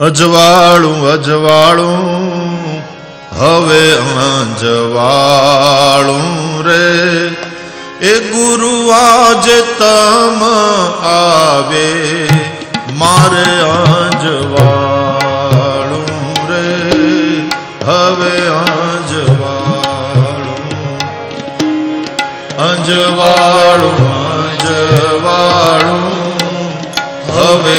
અજવાળું અજવાળું, હવે અજવાળું રે. એ ગુરુ આજે તમ આવે, મારે અજવાળું રે. હવે અજવાળું, અંજવાળું, અજવાળું, હવે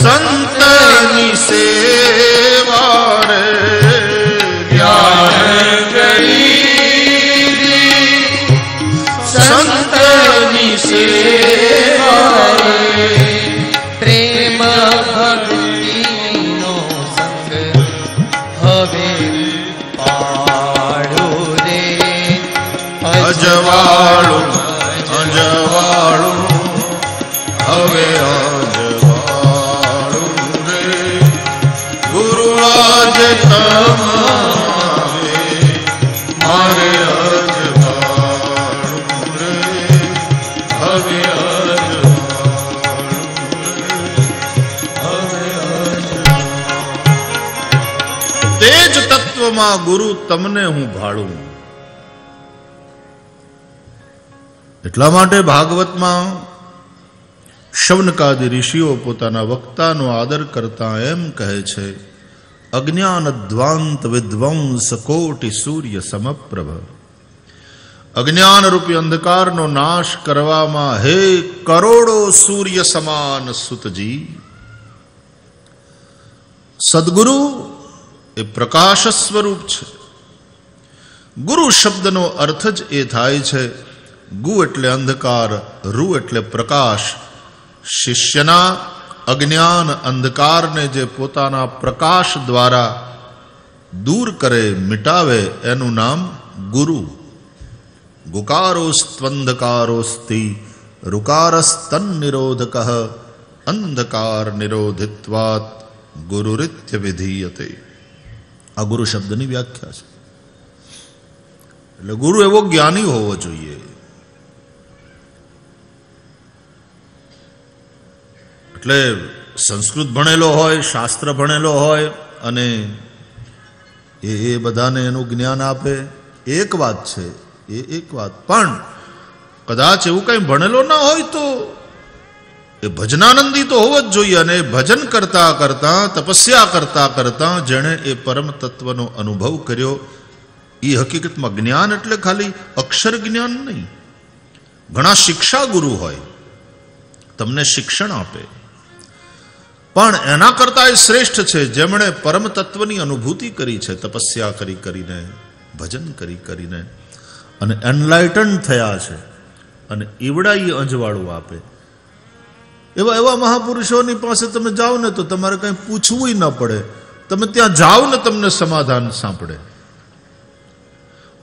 સંતની સેવા રે ગરીબી સંતની સેવા પ્રેમ ભક્તિનો સંગ હવે પાડો રે. અજવાળું તત્વમાં ગુરુ તમને હું ભાળું એટલા માટે ભાગવતમાં શવનકાદી ઋષિઓ પોતાના વક્તાનો આદર કરતા એમ કહે છે, અજ્ઞાન ધ્વાંત વિધ્વંસ કોટી સૂર્ય સમપ્રભ. અજ્ઞાન રૂપી અંધકારનો નાશ કરવામાં હે કરોડો સૂર્ય સમાન સુતજી. સદગુરુ એ પ્રકાશ સ્વરૂપ છે. ગુરુ શબ્દનો અર્થ જ એ થાય છે, ગુ એટલે અંધકાર, રુ એટલે પ્રકાશ. શિષ્યના અજ્ઞાન અંધકારને જે પોતાના પ્રકાશ દ્વારા દૂર કરે, મિટાવે, એનું નામ ગુરુ. ગુકારોસ્ત્વંધકારોસ્તિ રુકારસ્તન નિરોધક અંધકાર નિરોધિત્વાત ગુરુરિત્ય વિધીયતે આ ગુરુ શબ્દની વ્યાખ્યા છે. એટલે ગુરુ એવો જ્ઞાની હોવો જોઈએ. એટલે સંસ્કૃત ભણેલો હોય, શાસ્ત્ર ભણેલો હોય અને એ એ બધાને એનું જ્ઞાન આપે એક વાત છે, એ એક વાત. પણ કદાચ એવું કંઈ ભણેલો ના હોય તો એ ભજનાનંદી તો હોવો જ જોઈએ અને ભજન કરતા કરતા, તપસ્યા કરતા કરતા જેણે એ પરમ તત્વનો અનુભવ કર્યો. એ હકીકતમાં જ્ઞાન એટલે ખાલી અક્ષર જ્ઞાન નહીં. ઘણા શિક્ષા ગુરુ હોય, તમને શિક્ષણ આપે. પણ એના કરતા એ શ્રેષ્ઠ છે જેમણે પરમ તત્વની અનુભૂતિ કરી છે, તપસ્યા કરી કરીને, ભજન કરી કરીને. અને એનલાઇટન થયા છે. અને એવડા એ અંજવાળું આપે. એવા એવા મહાપુરુષોની પાસે તમે જાઓ ને તો તમારે કંઈ પૂછવું ન પડે. તમે ત્યાં જાઓ ને તમને સમાધાન સાંપડે.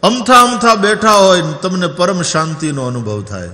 અમથા અમથા બેઠા હોય તમને પરમ શાંતિનો અનુભવ થાય.